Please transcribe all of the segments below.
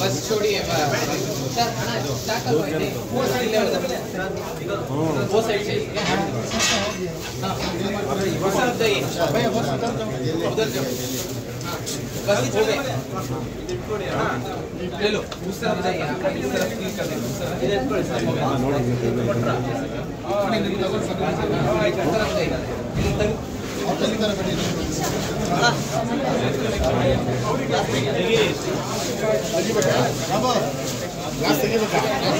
बस छोड़िए सर खाना स्टार्ट वो साइड ले वाला वो साइड से हाँ वो तरफ जाइए उधर जाओ हाँ, बस हो गए हाँ, ले लो उस तरफ जाइए आप इस तरफ क्लिक कर देंगे उस तरफ इधर पर सब हो गया पटरा हाँ, इस तरफ जाइए इधर तक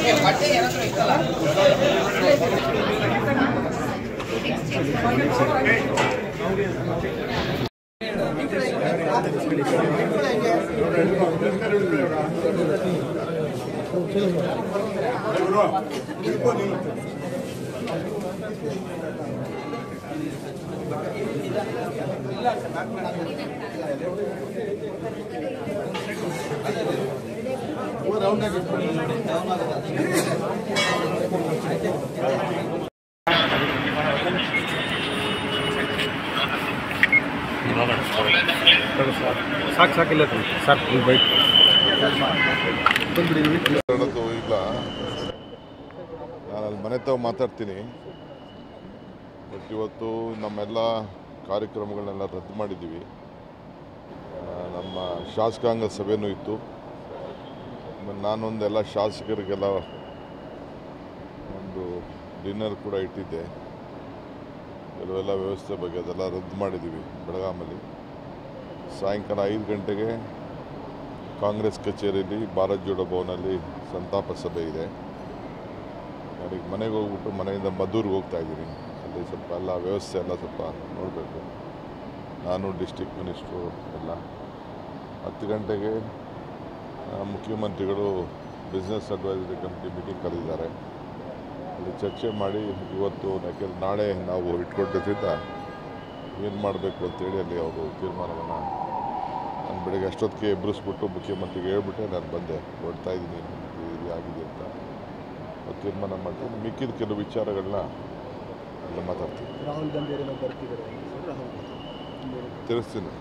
ಏ, ಬಟ್ಟೆ ಯಾರ ಹತ್ರ ಇತ್ತಲ್ಲ Gracias. ಸಾಕು ಸಾಕಿಲ್ಲ ಸರ್ ನೀವು ಬೈಕ್. ಇಲ್ಲ ನಾನು ಅಲ್ಲಿ ಮನೆ ತಾವು ಮಾತಾಡ್ತೀನಿ. ಬಟ್ ಇವತ್ತು ನಮ್ಮೆಲ್ಲ ಕಾರ್ಯಕ್ರಮಗಳನ್ನೆಲ್ಲ ರದ್ದು ಮಾಡಿದ್ದೀವಿ. ನಮ್ಮ ಶಾಸಕಾಂಗ ಸಭೆನೂ ಇತ್ತು. ನಾನೊಂದೆಲ್ಲ ಶಾಸಕರಿಗೆಲ್ಲ ಒಂದು ಡಿನ್ನರ್ ಕೂಡ ಇಟ್ಟಿದ್ದೆ. ಕೆಲವೆಲ್ಲ ವ್ಯವಸ್ಥೆ ಬಗ್ಗೆ ಅದೆಲ್ಲ ರದ್ದು ಮಾಡಿದ್ದೀವಿ ಬೆಳಗಾಮಲ್ಲಿ ಸಾಯಂಕಾಲ ಐದು ಗಂಟೆಗೆ ಕಾಂಗ್ರೆಸ್ ಕಚೇರಿಯಲ್ಲಿ ಭಾರತ್ ಜೋಡೋ ಭವನಲ್ಲಿ ಸಂತಾಪ ಸಭೆ ಇದೆ. ನಾನೀಗ ಮನೆಗೆ ಹೋಗ್ಬಿಟ್ಟು ಮನೆಯಿಂದ ಮದ್ದೂರಿಗೆ ಹೋಗ್ತಾ ಇದ್ದೀನಿ. ಅಲ್ಲಿ ಸ್ವಲ್ಪ ಎಲ್ಲ ವ್ಯವಸ್ಥೆ ಎಲ್ಲ ಸ್ವಲ್ಪ ನೋಡಬೇಕು. ನಾನು, ಡಿಸ್ಟಿಕ್ ಮಿನಿಸ್ಟ್ರು ಎಲ್ಲ. ಹತ್ತು ಗಂಟೆಗೆ ಮುಖ್ಯಮಂತ್ರಿಗಳು ಬಿಸ್ನೆಸ್ ಅಡ್ವೈಸರಿ ಕಮಿಟಿ ಮೀಟಿಂಗ್ ಕರೆದಿದ್ದಾರೆ. ಅಲ್ಲಿ ಚರ್ಚೆ ಮಾಡಿ ಇವತ್ತು ನಾಳೆ ನಾವು ಇಟ್ಕೊಂಡಿದ್ದರಿಂದ ಏನು ಮಾಡಬೇಕು ಅಂತೇಳಿ ಅಲ್ಲಿ ಅವರು ತೀರ್ಮಾನವನ್ನು ನಾನು ಬೆಳಗ್ಗೆ ಅಷ್ಟೊತ್ತಿಗೆ ಎಬ್ಬರಿಸ್ಬಿಟ್ಟು ಮುಖ್ಯಮಂತ್ರಿಗೆ ಹೇಳ್ಬಿಟ್ಟೆ ನಾನು ಬಂದೆ. ನೋಡ್ತಾ ಇದ್ದೀನಿ ಇದು ಆಗಿದೆ ಅಂತ. ತೀರ್ಮಾನ ಮಾಡ್ತೀನಿ ಮಿಕ್ಕಿದ ಕೆಲವು ವಿಚಾರಗಳನ್ನ ಎಲ್ಲ ಮಾತಾಡ್ತೀನಿ. ರಾಹುಲ್ ಗಾಂಧಿ ತಿಳಿಸ್ತೀನಿ.